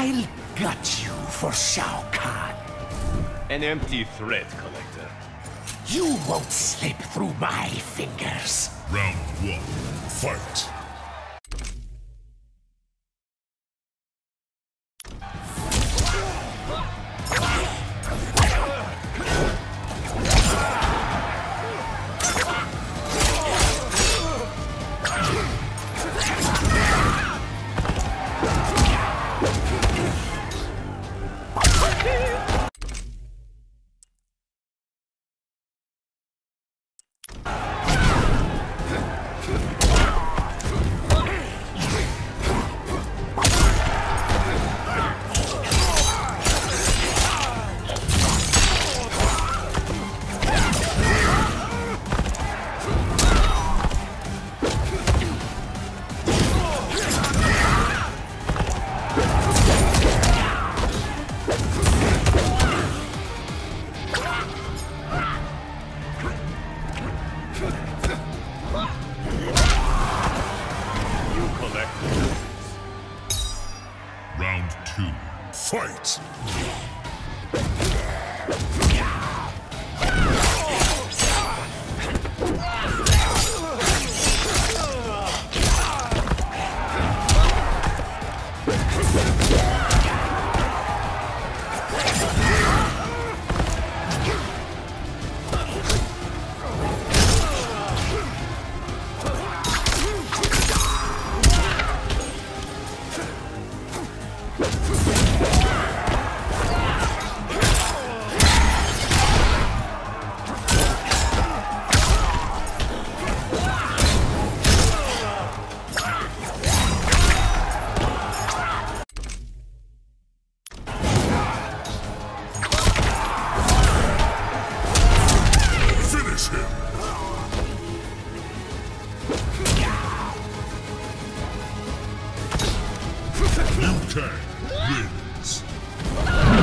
I'll gut you for Shao Kahn. An empty threat collector. You won't slip through my fingers. Round one, fight. Round two, fight. Liu Kang wins.